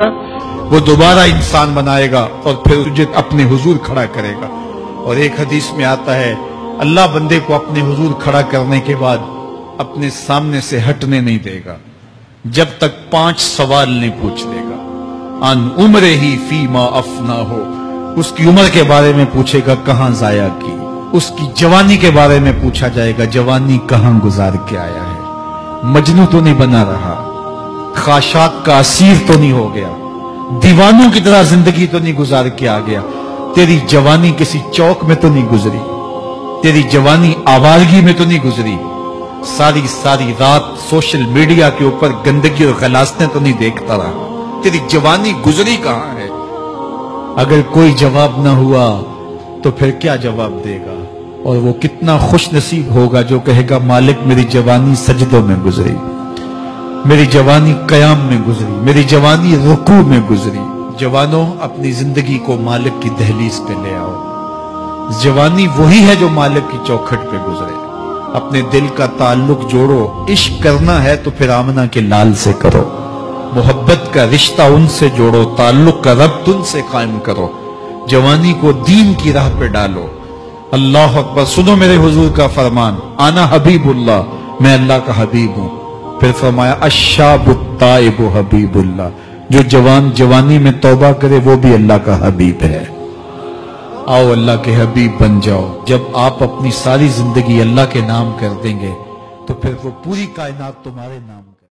وہ دوبارہ انسان بنائے گا اور پھر تجھے اپنے حضور کھڑا کرے گا۔ اور ایک حدیث میں آتا ہے، اللہ بندے کو اپنے حضور کھڑا کرنے کے بعد اپنے سامنے سے ہٹنے نہیں دے گا، جب تک پانچ سوال نہیں پوچھ لے گا۔ ان عمر ہی فی ما افنا ہو اس کی عمر کے بارے میں پوچھے گا کہاں ضائع کی۔ اس کی جوانی کے بارے میں پوچھا جائے گا، جوانی کہاں گزار کے آیا ہے۔ مجنو تو نہیں بنا رہا۔ خاشات کا اسیر تو نہیں ہو گیا۔ دیوانوں کی طرح زندگی تو نہیں گزار کے آ گیا۔ تیری جوانی کسی چوک میں تو نہیں گزری۔ تیری جوانی آوارگی میں تو نہیں گزری۔ ساری ساری رات سوشل میڈیا کے اوپر گندگی اور غلاستیں تو نہیں دیکھتا رہا۔ تیری جوانی گزری کہاں ہے؟ اگر کوئی جواب نہ ہوا تو پھر کیا جواب دے گا؟ اور وہ کتنا خوش نصیب ہوگا جو کہے گا، مالک میری جوانی سجدوں میں گزری۔ میری جوانی قیام میں گزری، میری جوانی رکوع میں گزری۔ جوانوں اپنی زندگی کو مالک کی دہلیز پہ لے آؤ۔ جوانی وہی ہے جو مالک کی چوکھٹ پہ گزرے۔ اپنے دل کا تعلق جوڑو، عشق کرنا ہے تو پھر آمنہ کے لال سے کرو۔ محبت کا رشتہ ان سے جوڑو، تعلق کا ربط ان سے قائم کرو۔ جوانی کو دین کی راہ پہ ڈالو۔ اللہ اکبر، سنو میرے حضور کا فرمان، آنا حبیب اللہ، میں اللہ کا حبیب ہوں۔ پھر فرمایا اشاب الطائب حبیب اللہ۔ جو جوان جوانی میں توبہ کرے، وہ بھی اللہ کا حبیب ہے۔ آؤ اللہ کے حبیب بن جاؤ۔ جب آپ اپنی ساری زندگی اللہ کے نام کر دیں گے، تو پھر وہ پوری کائنات تمہارے نام